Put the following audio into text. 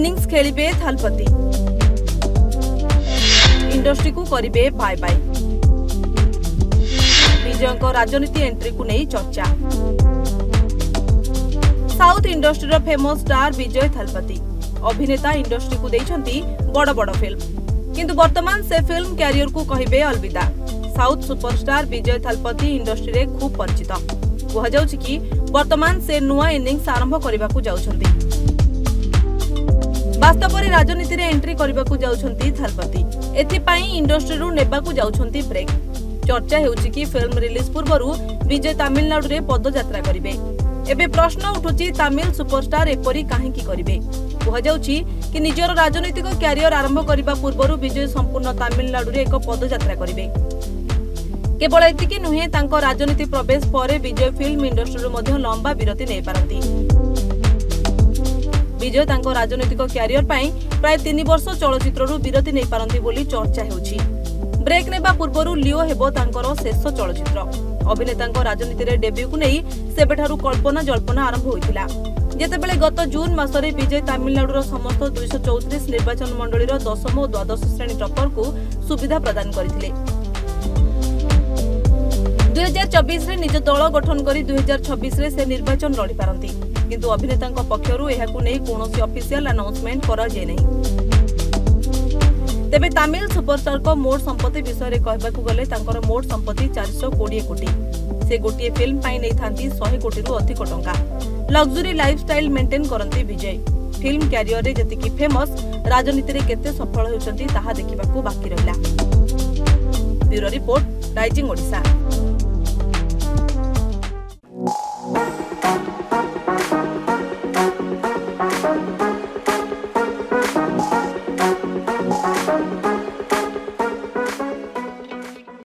innings খেলিবে থালপতি ইন্ডস্ট্রিকু করিবে bye bye ବିଜୟଙ୍କ ରାଜନୀତି ଏଣ୍ଟ୍ରିକୁ ନେଇ ଚର୍ଚ୍ଚା ସାଉଥ୍ ଇଣ୍ଡଷ୍ଟ୍ରିର ଫେମସ୍ ଷ୍ଟାର୍ ବିଜୟ ଥାଲପତି ଅଭିନେତା ଇଣ୍ଡଷ୍ଟ୍ରିକୁ ଦେଇଛନ୍ତି ବଡ଼ ବଡ଼ ଫିଲ୍ମ କିନ୍ତୁ ବର୍ତ୍ତମାନ ସେ ଫିଲ୍ମ କ୍ୟାରିୟରକୁ କହିବେ ଅଲବିଦା ସାଉଥ୍ ସୁପରଷ୍ଟାର ବିଜୟ ଥାଲପତି ଇଣ୍ଡଷ୍ଟ୍ରିରେ ଖୁବ୍ ପରିଚିତ କୁହାଯାଉଛି କି ବର୍ତ୍ତମାନ ସେ ନୂଆ ଇନିଂସ ଆରମ୍ଭ କରିବାକୁ ଯାଉଛନ୍ତି বাস্তবরে রাজনীতিরে এন্ট্রি করা যাচ্ছেন থালপতি এথিপাই ইন্ডস্ট্রিরু নেওয়া যাচ্ছেন ব্রেক চর্চা ହେଉଛି କି ଫିଲ୍ମ ରିଲିଜ୍ ପୂର୍ବରୁ ବିଜୟ ତାମିଲନାଡୁରେ ପଦଯାତ୍ରା କରିବେ ଏବେ ପ୍ରଶ୍ନ ଉଠୁଛି ତାମିଲ ସୁପରଷ୍ଟାର ଏପରି କାହିଁକି କରିବେ କୁହାଯାଉଛି କି ନିଜର ରାଜନୈତିକ କ୍ୟାରିୟର ଆରମ୍ଭ କରିବା ପୂର୍ବରୁ ବିଜୟ ସମ୍ପୂର୍ଣ୍ଣ ତାମିଲନାଡୁରେ ଏକ ପଦଯାତ୍ରା କରିବେ କେବଳ ଏତିକି ନୁହେଁ ତାଙ୍କ ରାଜନୀତି ପ୍ରବେଶ ପରେ ବିଜୟ ଫିଲ୍ମ ଇଣ୍ଡଷ୍ଟ୍ରିରୁ ମଧ୍ୟ ଲମ୍ବା ବିରତି ନେଇପାରନ୍ତି ନିଜ ତାଙ୍କ ରାଜନୈତିକ କ୍ୟାରିୟର ପାଇଁ ପ୍ରାୟ ତିନି ବର୍ଷ ଚଳଚ୍ଚିତ୍ରରୁ ବିରତି ନେଇପାରନ୍ତି ବୋଲି ଚର୍ଚ୍ଚା ହେଉଛି ବ୍ରେକ୍ ନେବା ପୂର୍ବରୁ ଲିଓ ହେବ ତାଙ୍କର ଶେଷ ଚଳଚ୍ଚିତ୍ର ଅଭିନେତାଙ୍କ ରାଜନୀତିରେ ଡେବ୍ୟୁକୁ ନେଇ ସେବେଠାରୁ କଳ୍ପନା ଜଳ୍ପନା ଆରମ୍ଭ ହୋଇଥିଲା ଯେତେବେଳେ ଗତ ଜୁନ୍ ମାସରେ ବିଜୟ ତାମିଲନାଡୁର ସମସ୍ତ ଦୁଇଶହ ଚଉତିରିଶ ନିର୍ବାଚନ ମଣ୍ଡଳୀର ଦଶମ ଓ ଦ୍ୱାଦଶ ଶ୍ରେଣୀ ଟପ୍ପରକୁ ସୁବିଧା ପ୍ରଦାନ କରିଥିଲେ চবিশে নিজ দল গঠন করে দুই হাজার ছবিশে সে নির্বাচন লড়িপারতি কিন্তু অভিনেতাঙ্ক পক্ষর এ কৌশি অফিসিয়াল আনাউন্সমেন্ট করা যাই না তেবে তামিল সুপরষ্টারক মোট সম্পত্তি বিষয়ে কহবাকু গলে তাঁর মোট সম্পত্তি চারিশ কোড়িয়ে কোটি সে গোটিয়ে ফিল্ম পাই নেইথান্তি শহে কোটিরু অধিক টঙ্কা লক্সুরি লাইফস্টাইল মেন্টেন করন্তি বিজয় ফিল্ম ক্যারিয়রে যেতিকি ফেমস রাজনীতিরে কেতে সফল হেউচন্তি তাহা দেখিবাকু বাকি রহিলা ব্যুরো রিপোর্ট রাইজিং ওড়িশা